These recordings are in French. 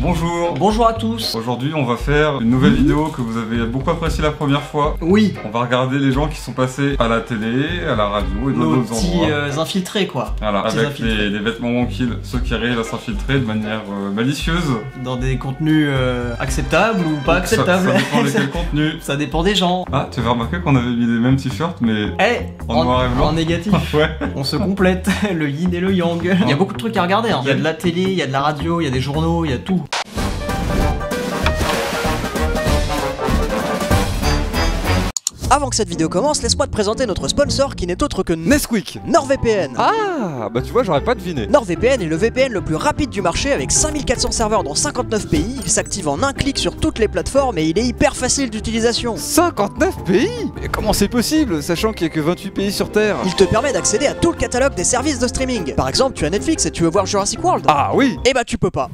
Bonjour Bonjour à tous Aujourd'hui on va faire une nouvelle vidéo que vous avez beaucoup appréciée la première fois. Oui, On va regarder les gens qui sont passés à la télé, à la radio et dans d'autres petits endroits. euh, infiltrés quoi. Voilà, petits avec les, les vêtements wankill, ceux qui arrivent à s'infiltrer de manière euh, malicieuse. Dans des contenus euh, acceptables ou pas acceptables. ça dépend de quel contenu. Ça dépend des gens. Ah, tu avais remarqué qu'on avait mis les mêmes t-shirts, mais Eh, En noir et blanc. en négatif. ouais. On se complète, le yin et le yang. Il y a beaucoup de trucs à regarder. hein. Il y a de la télé, il y a de la radio, il y a des journaux, il y a tout. Avant que cette vidéo commence, laisse-moi te présenter notre sponsor qui n'est autre que Nesquik NordVPN. Ah Bah tu vois, j'aurais pas deviné. NordVPN est le VPN le plus rapide du marché avec 5400 serveurs dans 59 pays. Il s'active en un clic sur toutes les plateformes et il est hyper facile d'utilisation. 59 pays? Mais comment c'est possible, sachant qu'il y a que 28 pays sur Terre? Il te permet d'accéder à tout le catalogue des services de streaming. Par exemple, tu as Netflix et tu veux voir Jurassic World? Ah oui Eh bah tu peux pas.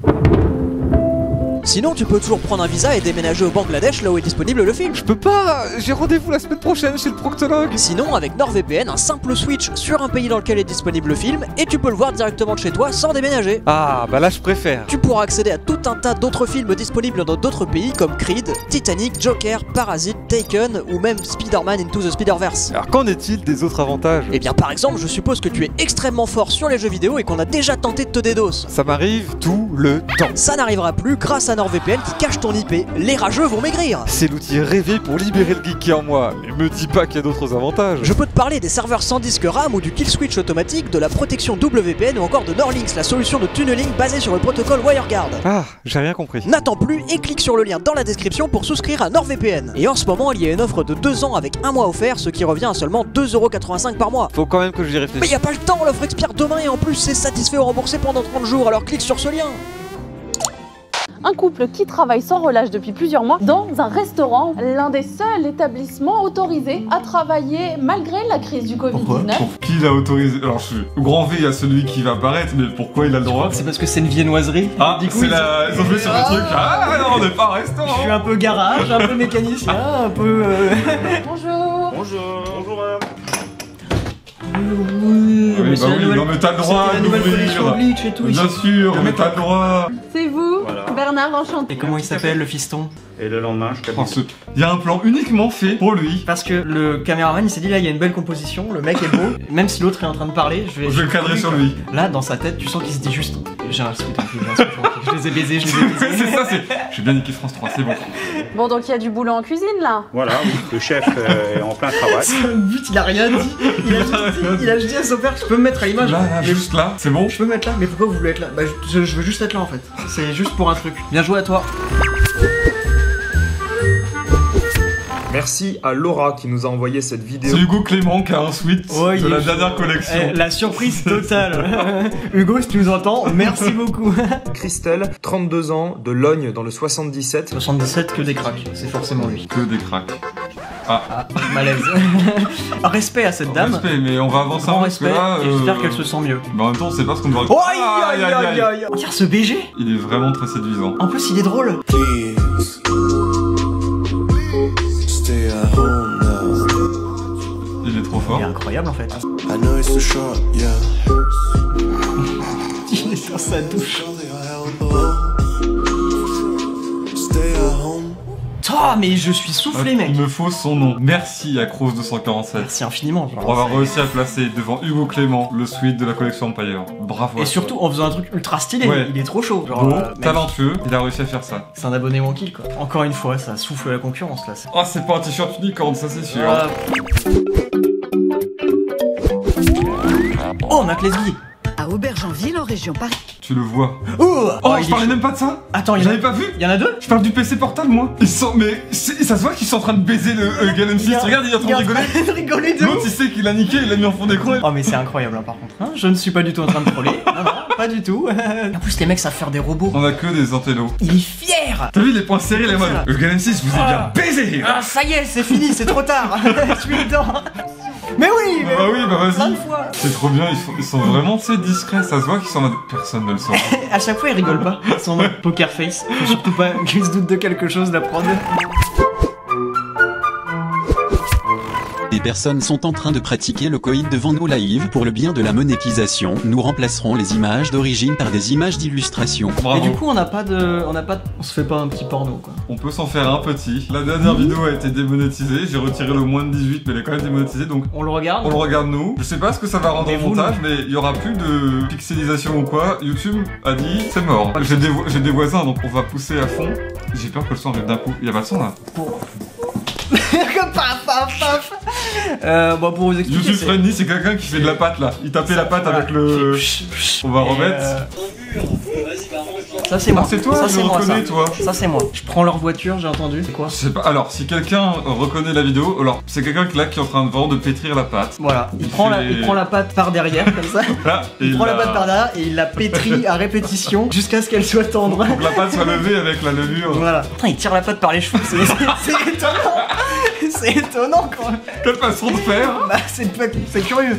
Sinon, tu peux toujours prendre un visa et déménager au Bangladesh là où est disponible le film. Je peux pas J'ai rendez-vous la semaine prochaine chez le proctologue Sinon, avec NordVPN, un simple switch sur un pays dans lequel est disponible le film et tu peux le voir directement de chez toi sans déménager. Ah bah là je préfère. Tu pourras accéder à tout un tas d'autres films disponibles dans d'autres pays comme Creed, Titanic, Joker, Parasite, Taken ou même Spider-Man Into the Spider-Verse. Alors qu'en est-il des autres avantages? Eh bien par exemple, je suppose que tu es extrêmement fort sur les jeux vidéo et qu'on a déjà tenté de te DDoS. Ça m'arrive tout le temps. Ça n'arrivera plus grâce à NordVPN qui cache ton IP. Les rageux vont maigrir. C'est l'outil rêvé pour libérer le geek qui est en moi. Mais me dis pas qu'il y a d'autres avantages. Je peux te parler des serveurs sans disque RAM ou du kill switch automatique, de la protection WPN ou encore de Norlinks, la solution de tunneling basée sur le protocole WireGuard. Ah, j'ai rien compris. N'attends plus et clique sur le lien dans la description pour souscrire à NordVPN. Et en ce moment, il y a une offre de 2 ans avec un mois offert, ce qui revient à seulement 2,85€ par mois. Faut quand même que j'y Mais réfléchisse. y a pas le temps, l'offre expire demain et en plus c'est satisfait ou remboursé pendant 30 jours, alors clique sur ce lien. Un couple qui travaille sans relâche depuis plusieurs mois dans un restaurant, l'un des seuls établissements autorisés à travailler malgré la crise du Covid-19. Pour qui l'a autorisé Alors je suis grand V à celui qui va apparaître, mais pourquoi il a le droit c'est parce que c'est une viennoiserie. Ah, du coup, c'est ils la... ils ont joué sur le Ah. truc. Ah non, on n'est pas un Je suis restaurant un peu garage, un peu mécanicien, un peu. euh, Bonjour Bonjour. Oui, mais bah c'est la oui, nouvelle- non mais t'as le droit c'était la nouvelle collection d'ouvrir Bleach et tout. Bien ici. sûr, mais t'as le droit C'est vous Voilà. Bernard enchanté. Et comment il s'appelle le fiston? Et le lendemain, je Oh, ce- Il y a un plan uniquement fait pour lui. Parce que le caméraman il s'est dit là il y a une belle composition, le mec est beau, même si l'autre est en train de parler, je vais. Je vais le cadrer sur lui. Là dans sa tête tu sens qu'il se dit juste j'ai un j'ai plus. je les ai baisés, je les ai baisés. c'est ça, c'est. J'ai bien niqué France 3, c'est bon. Bon, donc il y a du boulot en cuisine là. Voilà, le chef euh, est en plein travail. Le but il a rien dit, il a juste dit, il a juste dit à son père je peux me mettre à l'image. Là, là, Mais- juste là, c'est bon. Je peux me mettre là, mais pourquoi vous voulez être là? Bah je, je veux juste être là en fait. C'est juste pour un truc. Bien joué à toi. Merci à Laura qui nous a envoyé cette C'est vidéo. Hugo Clément qui a un suite Ouais, de la dernière collection. Eh, la surprise totale. Hugo si tu nous entends, merci beaucoup. Christelle, 32 ans, de Logne dans le 77. 77 que des cracks, c'est forcément lui. Que des cracks. Ah, malaise. Respect à cette dame. Respect, mais on va avancer que respect, là. et j'espère euh, qu'elle se sent mieux. Mais en même temps, on sait pas ce qu'on doit. Oh, aïe aïe aïe aïe Regarde ce BG Il est vraiment très séduisant. En plus il est drôle Please Il est trop fort. Il est incroyable en fait. I know it's too short, yeah. Il est sur sa douche. Oh mais je suis soufflé mec Il me faut son nom. Merci à Cross 247. Merci infiniment. genre, va c'est- réussir à placer devant Hugo Clément le suite de la collection Empire. Bravo. Et toi. surtout en faisant un truc ultra stylé, Ouais. il est trop chaud. Genre, beau, euh, talentueux, il a réussi à faire ça. C'est un abonné Wonky quoi. Encore une fois, ça souffle la concurrence là. Oh, c'est pas un t-shirt unicorn, ça c'est sûr. Ah. Oh, Mac Lesguy À Aubergenville, en région Paris. Tu le vois. Oh, Oh, je parlais chaud. même pas de ça Attends, il y, en a... J'avais pas vu il y en a deux Je parle du PC portable, moi Ils sont, mais ça se voit qu'ils sont en train de baiser le euh, Galen Fist. Regarde, il est en train de rigoler. de rigoler de L'autre, il sait qu'il a niqué, il l'a mis en fond d'écran. Oh mais c'est incroyable hein, par contre. Hein, je ne suis pas du tout en train de troller. Non, non, pas du tout. en plus les mecs savent faire des robots. On a que des intellos. Il est fier T'as vu les points serrés, les modes. Le Galen 6, vous êtes Ah. bien baisé Ah ça y est, c'est fini, c'est trop tard. je suis dedans. Mais oui, mais Bah oui, bah plein vas-y. fois. C'est trop bien, ils sont, ils sont vraiment tu sais, discrets, ça se voit qu'ils sont en mode personne ne le saura. À chaque fois ils rigolent pas. Ils sont en mode poker face. Faut surtout pas qu'ils se doutent de quelque chose la personnes sont en train de pratiquer le coït devant nos lives. Pour le bien de la monétisation, nous remplacerons les images d'origine par des images d'illustration. Et du coup, on n'a pas de. On n'a pas. On se fait pas un petit porno, quoi. On peut s'en faire un petit. La dernière vidéo a été démonétisée. J'ai retiré le moins de 18, mais elle est quand même démonétisée. Donc On le regarde on le regarde nous. Je sais pas ce que ça va rendre Mais en montage, mais il y aura plus de pixelisation ou quoi. YouTube a dit c'est mort. J'ai des, vo- j'ai des voisins, donc on va pousser à fond. J'ai peur que le son arrive d'un coup. Il y a pas de son là. Paf, paf, paf euh, bon, pour vous expliquer. YouTube c'est- Friendly, c'est quelqu'un qui fait de la pâte là. Il tapait la pâte avec le. On va Et, remettre. Ça c'est moi. Ah, c'est toi, ça je moi. Ça. reconnais, toi. ça c'est moi. Je prends leur voiture, j'ai entendu. C'est quoi pas. Alors, si quelqu'un reconnaît la vidéo, alors c'est quelqu'un qui là qui est en train de vraiment de pétrir la pâte. Voilà. Il, Il prend la, fait- il prend la pâte par derrière comme ça. Là, Il prend la a- pâte par derrière et il la pétrit à répétition jusqu'à ce qu'elle soit tendre. Faut que la pâte soit levée avec la levure. Voilà. Putain, il tire la pâte par les cheveux. C'est étonnant. C'est étonnant quand même. Quelle façon de faire Bah, c'est c'est curieux.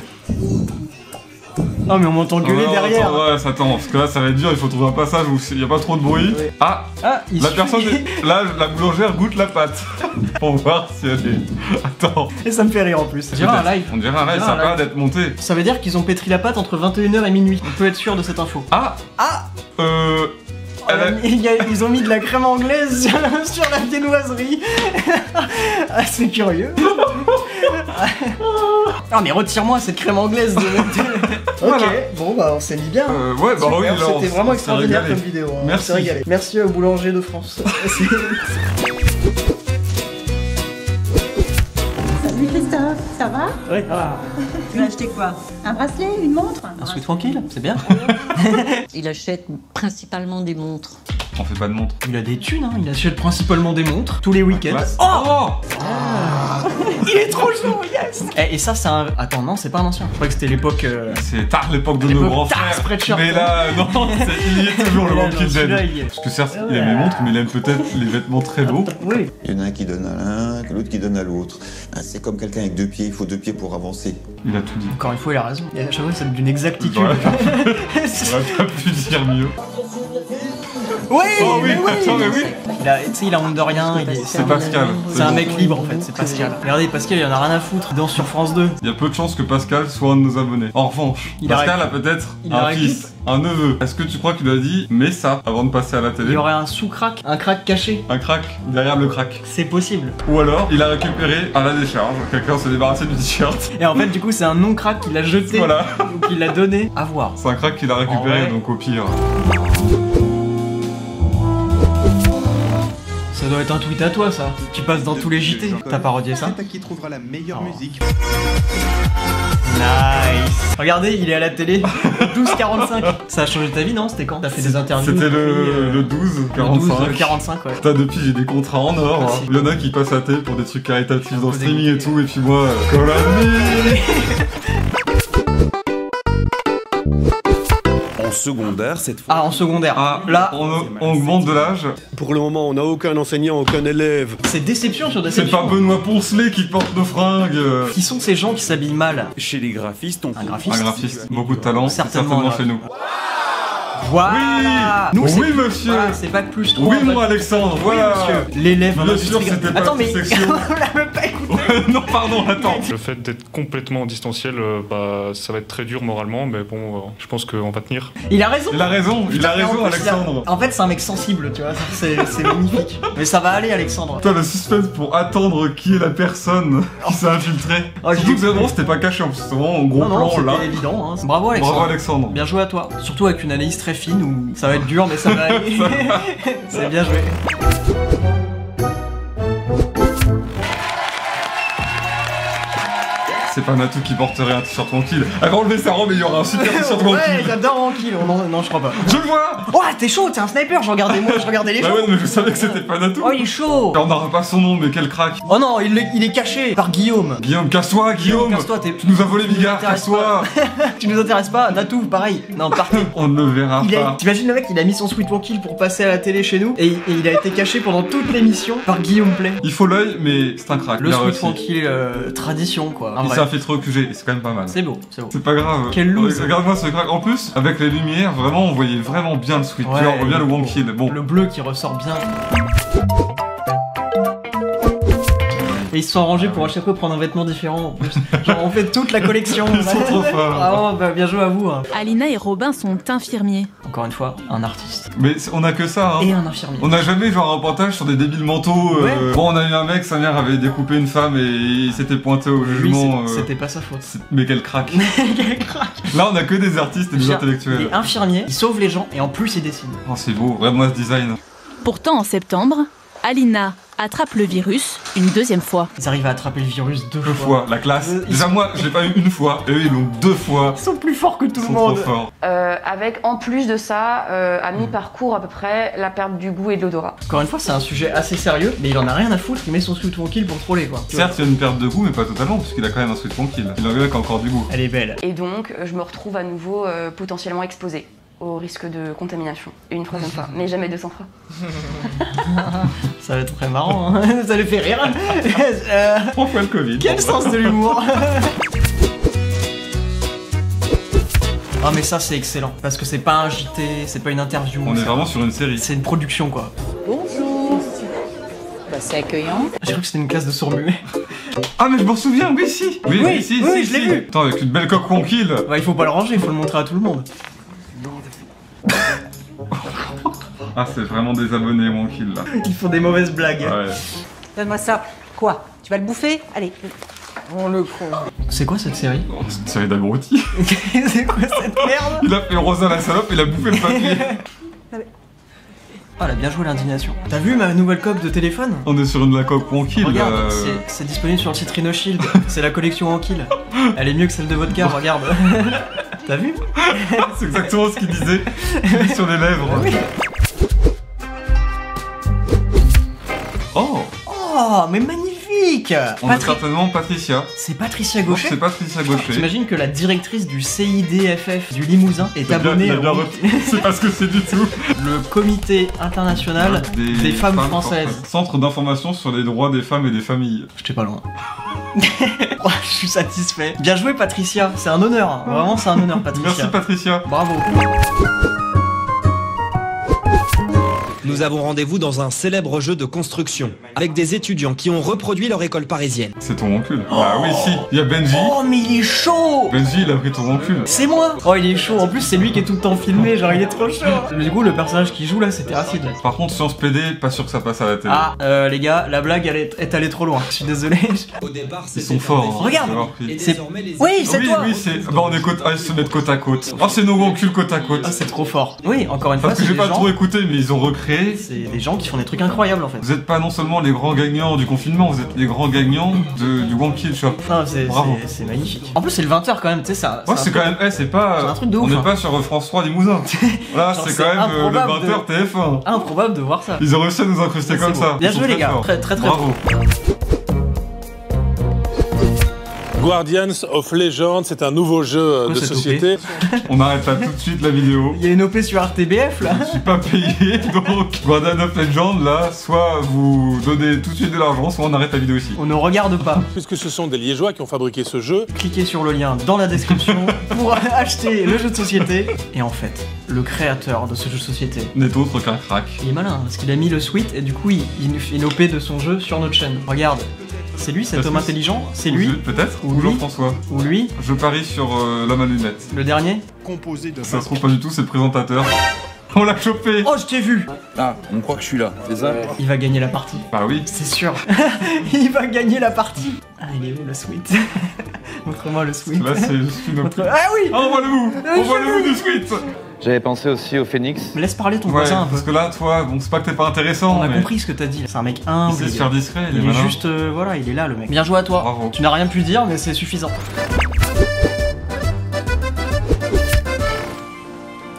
Non mais on m'entend gueuler derrière. Attends, ouais, ça attend, parce que là ça va être dur, il faut trouver un passage où il y a pas trop de bruit. Ouais. Ah, Ah, il la suffit- personne, est- là, la boulangère goûte la pâte. Pour voir si elle est. Attends. Et ça me fait rire en plus. On dirait un live. On dirait un live, dirait ça un a pas live. d'être monté. Ça veut dire qu'ils ont pétri la pâte entre 21h et minuit. On peut être sûr de cette info. Ah Ah Euh. Elle a- Ils ont mis de la crème anglaise sur, sur la viennoiserie. ah, c'est curieux. ah mais retire-moi cette crème anglaise. De... ok, Voilà. bon bah on s'est mis bien. Euh, ouais, bah Super, oui, là, on C'était vraiment on s'est extraordinaire régalé. comme vidéo. hein. On Merci. s'est régalé. Merci au boulanger de France. Salut Christophe, ça va? Oui. Ah. Tu as acheté quoi? Un bracelet, une montre? Un sweet tranquille, c'est bien. Il achète principalement des montres. On fait pas de montre. Il a des thunes, hein. il achète principalement des montres tous les week-ends. Classe. Oh Il est trop chaud, yes et, et ça, c'est un. Attends, non, c'est pas un ancien. Je crois que c'était l'époque. euh, C'est tard l'époque de L'époque nos grands tard, frères. Spreadshirt. Mais là, non, c'est- il y est toujours le One non, Kid celui-là, Dead. il y est. Parce que certes, il aime les montres, mais il aime peut-être les vêtements très beaux. Oui. Il y en a un qui donne à l'un, que l'autre qui donne à l'autre. Hein, C'est comme quelqu'un avec deux pieds, il faut deux pieds pour avancer. Il a tout dit. Encore une fois, il a raison. Et à chaque fois, c'est d'une exactitude. Ouais. On aurait pas pu dire mieux. Oui, Oh oui, mais oui, attends, mais oui. Il a, tu sais, il a honte de rien. il est- C'est Pascal. C'est un mec libre en fait, c'est Pascal. Regardez, Pascal, il en a rien à foutre. Il danse sur France 2. Il y a peu de chances que Pascal soit un de nos abonnés. En revanche, Il Pascal a peut-être Il un fils, un neveu. Est-ce que tu crois qu'il a dit mets ça avant de passer à la Il télé y aurait un sous-crack, un crack caché. Un crack derrière le crack. C'est possible. Ou alors, il a récupéré à la décharge. Quelqu'un s'est débarrassé du t-shirt. Et en fait, du coup, c'est un non-crack qu'il a jeté. Voilà. Donc il l'a donné. À voir. C'est un crack qu'il a récupéré, donc au pire. Ça doit être un tweet à toi, ça. Qui passe dans tous les JT. T'as parodié ça C'est à qui trouvera la meilleure Oh. musique. Nice. Regardez, il est à la télé. 12h45. Ça a changé ta vie, non C'était quand T'as fait des interviews C'était le, euh, le 12, le 12, 45. 45, ouais. Putain, depuis j'ai des contrats en or. Hein. Il y en a qui passent à télé pour des trucs caritatifs dans le streaming et tout, et puis moi, euh, secondaire, cette fois. Ah, en secondaire. Ah, Là, on, on augmente de l'âge. Pour le moment, on n'a aucun enseignant, aucun élève. c'est déception sur C'est déception. pas Benoît Poncelet qui porte nos fringues. euh. Qui sont ces gens qui s'habillent mal Chez les graphistes, on Un graphiste Un graphiste, beaucoup de talent, c'est Certainement, certainement là. chez nous. Voilà Oui Nous, c'est- Oui, monsieur Voilà, c'est pas plus 3. Oui, mon Alexandre, voilà monsieur. L'élève Bien sûr, c'était pas Attends, mais une non, pardon, attends. Le fait d'être complètement en distanciel, euh, bah, ça va être très dur moralement, mais bon, euh, je pense qu'on va tenir. Il a raison. Il a raison, il a en raison, Alexandre. En fait, c'est un mec sensible, tu vois. C'est c'est magnifique. Mais ça va aller, Alexandre. Toi, le suspense pour attendre qui est la personne qui s'est infiltrée. Oh, j'ai Surtout que vraiment, c'était pas caché, en plus, c'était vraiment en gros Non, non, plan là. c'était évident. Hein. Bravo, Alexandre. Bravo, Alexandre. Bien joué à toi. Surtout avec une analyse très fine où ça va être dur, mais ça va aller. c'est bien joué. C'est pas Natou qui porterait un t-shirt tranquille. Elle va enlever sa robe et il y aura un super t-shirt ouais, tranquille. j'adore Tranquille. Oh, non, non, je crois pas. Je le vois Oh, t'es chaud, t'es un sniper. Je regardais moi, je regardais les Bah gens. ouais, mais je savais que c'était pas Natou. Oh, il est chaud. On n'aura pas son nom, mais quel crack. Oh non, il est, il est caché par Guillaume. Guillaume, casse-toi, Guillaume casse-toi, Tu nous as volé Bigard, casse-toi tu nous intéresses pas, Natou, pareil. Non, partez. On ne le verra Il a- pas. T'imagines le mec, il a mis son sweet kill pour passer à la télé chez nous et, et il a été caché pendant toute l'émission par Guillaume Play. Il faut l'œil, mais c'est un crack. Le réussi. kill euh, tradition quoi. Un Au QG, c'est quand même pas mal. C'est beau, c'est beau. C'est pas grave. Quel loose. Regarde-moi ce crack. En plus, avec les lumières, vraiment, on voyait vraiment bien le sweet. Ouais, tu vois, on voit bien le kill. Bon. Le bleu qui ressort bien. Et ils se sont rangés pour à chaque fois prendre un vêtement différent en plus. Genre on fait toute la collection. Ils sont trop forts. Vraiment, bah, bien joué à vous. hein. Alina et Robin sont infirmiers. Encore une fois, un artiste. Mais on a que ça, hein. Et un infirmier. On n'a jamais genre un reportage sur des débiles mentaux. euh, Ouais. Bon, on a eu un mec, sa mère avait découpé une femme et il s'était pointé au jugement. euh, c'était pas sa faute. Mais quel crack. Quel crack. Là, on a que des artistes et des Il intellectuels. est infirmier, il sauve les gens et en plus il dessine. Oh, c'est beau, vraiment ce design. Pourtant, en septembre, Alina attrape le virus une deuxième fois. Ils arrivent à attraper le virus deux, Deux fois, la classe. Euh, ils Déjà, sont- moi, je l'ai pas eu une fois. Eux, ils l'ont deux fois. Ils sont plus forts que tout Ils le sont monde. trop forts. Euh, avec en plus de ça, euh, à mi-parcours à peu près, la perte du goût et de l'odorat. Encore une fois, c'est un sujet assez sérieux, mais il en a rien à foutre, il met son sweet kill pour troller quoi. Certes, il y a une perte de goût, mais pas totalement, puisqu'il a quand même un sweet tranquille. Il en a encore du goût. Elle est belle. Et donc, je me retrouve à nouveau euh, potentiellement exposée au risque de contamination. Une troisième fois, mais jamais 200 fois. Ça va être très marrant, hein. ça les fait rire. Euh, Trois fois le Covid. Quel sens de l'humour Ah mais ça c'est excellent, parce que c'est pas un JT, c'est pas une interview. On est vraiment sur une série. C'est une production quoi. Bonjour. Bah, c'est accueillant. J'ai cru que c'était une classe de sourds-muets. Ah, mais je m'en souviens, oui, si. Oui, Oui, oui, si, oui, si, je l'ai si. vu. Attends, avec une belle coque tranquille. Bah il faut pas le ranger, il faut le montrer à tout le monde. Ah, c'est vraiment des abonnés, mon kill là. Ils font des mauvaises blagues. Ouais. Donne-moi ça. Quoi? Tu vas le bouffer? Allez. On le con. C'est quoi cette série? Oh, c'est une série d'abrutis. C'est quoi cette merde? Il a fait Rosa la salope, il a bouffé le papier. Ah, elle a bien joué l'indignation. T'as vu ma nouvelle coque de téléphone? On est sur une la coque tranquille. Regarde, là. c'est- disponible sur le site Rhino Shield. c'est la collection en kill. Elle est mieux que celle de vodka, regarde. T'as vu? C'est exactement ce qu'il disait. Il est sur les lèvres. Oh Oh, mais magnifique On est certainement Patricia. C'est Patricia Gaucher c'est Patricia Gaucher. T'imagines que la directrice du CIDFF du Limousin est abonnée bien au-. C'est pas ce que c'est du tout. le comité international des, femmes, françaises. Centre d'information sur les droits des femmes et des familles. J'étais pas loin. Oh, je suis satisfait. Bien joué Patricia, c'est un honneur. Vraiment c'est un honneur Patricia. Merci Patricia. Bravo. Nous avons rendez-vous dans un célèbre jeu de construction, avec des étudiants qui ont reproduit leur école parisienne. C'est ton encul. Ah oui, si. Il y a Benji. Oh mais il est chaud Benji, il a pris ton encul. C'est moi Oh il est chaud, en plus c'est lui qui est tout le temps filmé, genre il est trop chaud Du coup le personnage qui joue là c'était Racide. Par contre, Science PD, pas sûr que ça passe à la télé. Ah euh, les gars, la blague elle est, est allée trop loin, je suis désolé. Au départ, Ils sont forts. hein. Regarde Faut avoir pris. C'est... Oui c'est oui, toi oui, c'est. Bah, on est côte. Ah, ils se mettent côte à côte. Oh, c'est nos enculs côte à côte. Ah c'est trop fort. Oui, encore une fois Parce que j'ai pas gens... trop écouté, mais ils ont recréé. C'est des gens qui font des trucs incroyables en fait. Vous êtes pas non seulement les grands gagnants du confinement, vous êtes les grands gagnants de, du One Kill Shop. Ah, c'est, magnifique. En plus c'est le 20h quand même, tu sais ça. Ouais, c'est quand même. Eh, c'est pas. c'est un truc de on ouf, n'est hein. pas sur France 3 Limousin. Là, c'est quand même euh, le improbable 20h TF1. Improbable de voir ça. Ils ont réussi à nous incruster comme ça. Bien joué, les gars. Très, très, très Bravo. Guardians of Legend, c'est un nouveau jeu euh, de société. On arrête là tout de suite la vidéo. Il y a une OP sur RTBF là Je suis pas payé, donc Guardian of Legend, là, soit vous donnez tout de suite de l'argent, soit on arrête la vidéo ici. On ne regarde pas. Puisque ce sont des Liégeois qui ont fabriqué ce jeu. Cliquez sur le lien dans la description pour acheter le jeu de société. Et en fait, le créateur de ce jeu de société, N'est autre qu'un crack. il est malin parce qu'il a mis le suite et du coup il, il une OP de son jeu sur notre chaîne. Regarde, c'est lui cet homme intelligent C'est lui Peut-être Ou Jean-François Ou lui Je parie sur euh, l'homme à lunettes. Le dernier Composé de Ça se trouve pas du tout, c'est le présentateur. On l'a chopé Oh, je t'ai vu Ah, on croit que je suis là, c'est ça Il va gagner la partie. Bah oui. C'est sûr. il va gagner la partie. Ah, il est où le sweet Montre-moi le sweet. Là, c'est juste une Montre- Ah oui Ah, Envoie-le où Euh, Envoie-le je où du suite J'avais pensé aussi au Phoenix. Laisse parler ton Ouais, voisin un peu. parce que là, toi, bon, c'est pas que t'es pas intéressant, On a mais... compris ce que t'as dit. C'est un mec humble. Il sait se faire discret, il est il est malin. juste, euh, voilà, il est là le mec. Bien joué à toi. Bravo. Tu n'as rien pu dire, mais c'est suffisant.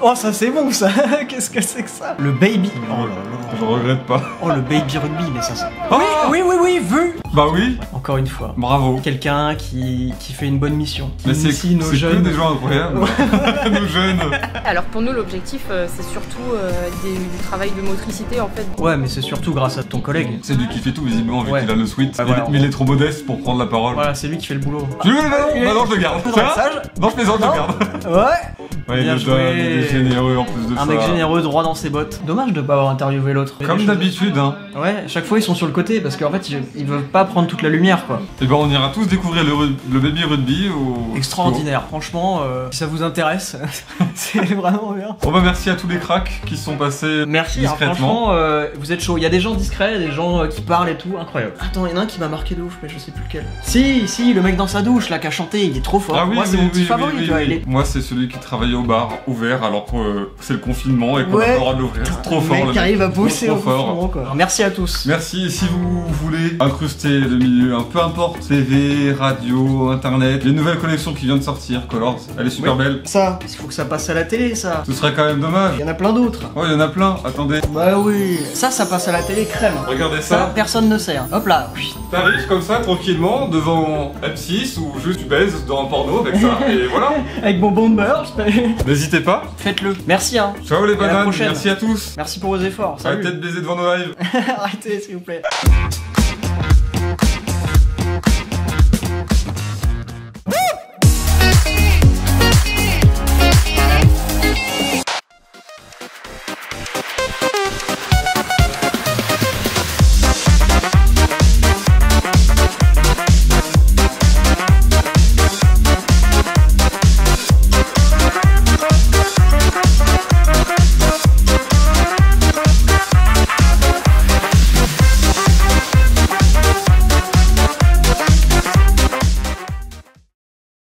Oh, ça c'est bon ça Qu'est-ce que c'est que ça Le baby. Oh là là. Je regrette pas. Oh, le baby rugby, mais ça c'est. Oh oui, oui, oui, vu Bah oui Encore une fois. Bravo Quelqu'un qui, qui fait une bonne mission. Qui Mais c'est initie nos c'est que jeunes. des gens incroyables. nos jeunes. Alors pour nous, l'objectif, euh, c'est surtout euh, des- du travail de motricité en fait. Ouais, mais c'est surtout grâce à ton collègue. C'est lui qui fait tout, visiblement, vu Ouais. qu'il a le suite. Ah, Il- voilà. mais il est trop modeste pour prendre la parole. Voilà, c'est lui qui fait le boulot. Tu veux le ballon Bah non, je le garde. Être sage. Non, je plaisante, je le garde. Ouais Ouais, Bien il joué. est généreux en plus de Un ça. mec généreux, droit dans ses bottes. Dommage de pas avoir interviewé l'autre. Comme d'habitude, hein. Ouais, chaque fois ils sont sur le côté parce qu'en fait ils, ils veulent pas prendre toute la lumière quoi. Et ben on ira tous découvrir le, ru- le baby rugby au. Extraordinaire, franchement, euh, si ça vous intéresse, c'est vraiment bien. Bon bah merci à tous les cracks qui sont passés Merci, hein, discrètement. franchement, euh, vous êtes chaud. Il y a des gens discrets, des gens euh, qui parlent et tout, incroyable. Attends, il y en a un qui m'a marqué de ouf, mais je sais plus lequel. Si, si, le mec dans sa douche là qui a chanté, il est trop fort. Ah oui, Moi, c'est oui, mon petit oui, favori, oui, tu vois. oui, il oui. est- Moi, c'est celui qui travaillait au bar ouvert alors que euh, c'est le confinement et qu'on n'a Ouais. pas le droit de l'ouvrir. C'est trop fort. mec le qui arrive à bosser trop au fort. confinement, quoi. Alors, merci à tous. Merci. Et si vous voulez incruster le milieu, un peu importe, TV, radio, internet, les nouvelles collections qui viennent de sortir, Colors, elle est super Ouais. belle. Ça, il faut que ça passe à la télé, ça. Ce serait quand même dommage. Il y en a plein d'autres. Oh, il y en a plein. Attendez. Bah oui. Ça, ça passe à la télé crème. Regardez Ça, ça. personne ne sait. hein. Hop là. T'arrives comme ça tranquillement devant M6 ou juste tu baises dans un porno avec ça et voilà. Avec bonbon de beurre, je- N'hésitez pas. faites-le. Merci, hein. Ciao les bananes. Merci à tous. Merci pour vos efforts. Salut. Arrêtez de baiser devant nos lives. Arrêtez, s'il vous plaît.